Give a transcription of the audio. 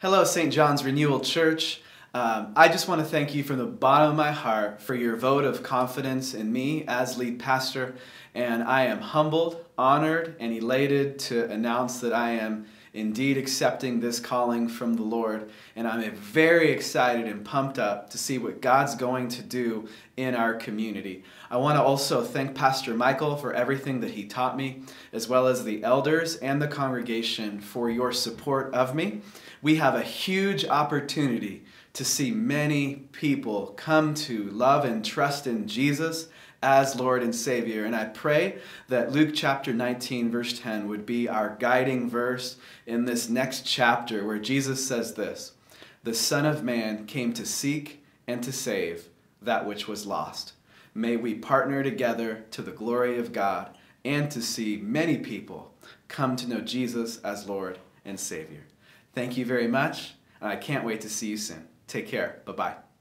Hello, St. John's Renewal Church. Um, I just want to thank you from the bottom of my heart for your vote of confidence in me as lead pastor. And I am humbled, honored, and elated to announce that I am indeed accepting this calling from the Lord. And I'm very excited and pumped up to see what God's going to do in our community. I want to also thank Pastor Michael for everything that he taught me, as well as the elders and the congregation for your support of me. We have a huge opportunity to see many people come to love and trust in Jesus as Lord and Savior. And I pray that Luke chapter 19, verse 10 would be our guiding verse in this next chapter where Jesus says this The Son of Man came to seek and to save that which was lost. May we partner together to the glory of God and to see many people come to know Jesus as Lord and Savior. Thank you very much, and I can't wait to see you soon. Take care. Bye bye.